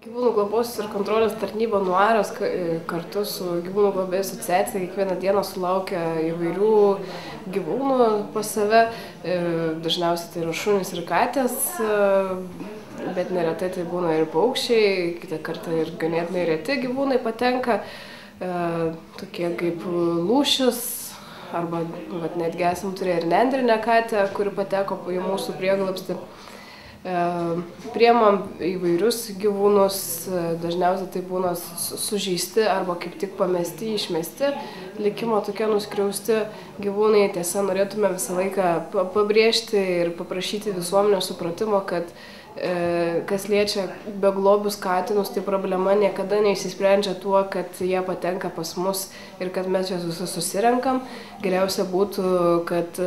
Gyvūnų globos ir kontrolės tarnyba Nuaras kartu su gyvūnų globėjų asociacija kiekvieną dieną sulaukia įvairių gyvūnų pas save. E, dažniausiai tai yra šunys ir katės, e, bet neretai tai būna ir paukščiai, kitą kartą ir ganėtinai reti gyvūnai patenka, e, tokie kaip lūšis, arba vat, netgi esam turėję ir nendrinę katę, kuri pateko į mūsų prieglapstį. E, priemam įvairius gyvūnus, e, dažniausiai tai būna sužeisti arba kaip tik pamesti, išmesti, likimo tokie nuskriausti gyvūnai. Tiesa, norėtume visą laiką pabrėžti ir paprašyti visuomenės supratimo, kad e, kas liečia beglobius katinus, tai problema niekada neįsisprendžia tuo, kad jie patenka pas mus ir kad mes juos visus susirenkam. Geriausia būtų, kad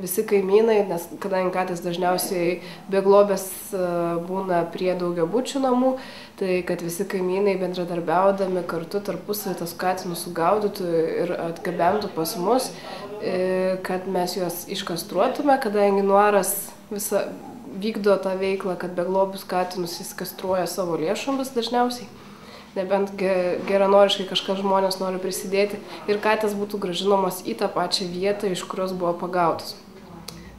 visi kaimynai, nes kadangi katės dažniausiai beglobės e, būna prie daugiabučių namų, tai kad visi kaimynai bendradarbiaudami kartu tarpusavį tas katinus sugaudytų ir atgabentų pas mus, e, kad mes juos iškastruotume, kadangi nuaras visą vykdo tą veiklą, kad beglobius katinus jis kastruoja savo lėšomis dažniausiai nebent geranoriškai kažkas žmonės nori prisidėti ir katės būtų gražinamos į tą pačią vietą, iš kurios buvo pagautos.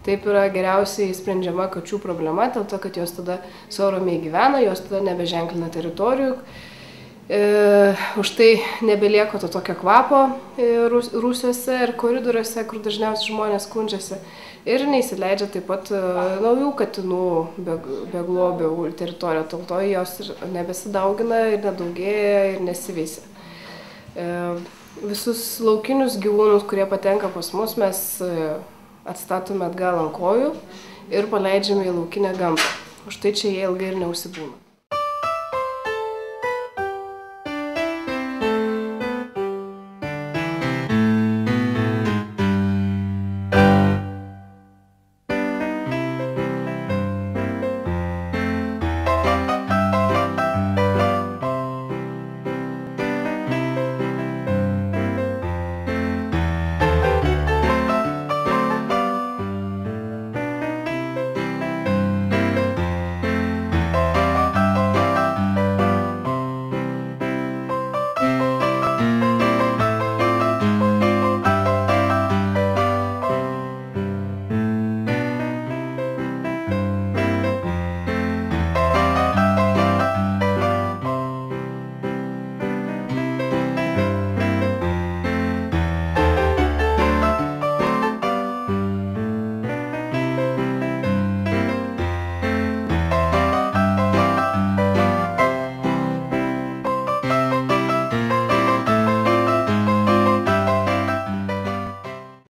Taip yra geriausiai sprendžiama kačių problema, dėl to, kad jos tada savo ramiai gyvena, jos tada nebeženklina teritorijų. E, už tai nebelieka to tokio kvapo e, rūsiuose ir koridoriuose, kur dažniausiai žmonės skundžiasi. Ir neįsileidžia taip pat e, naujų katinų be, be teritoriją, dėl to jos nebesidaugina ir nedaugėja ir nesiveisia. E, visus laukinius gyvūnus, kurie patenka pas mus, mes e, atstatome atgal ant kojų ir paleidžiame į laukinę gamtą. Už tai čia jie ilgai ir neužsibūna.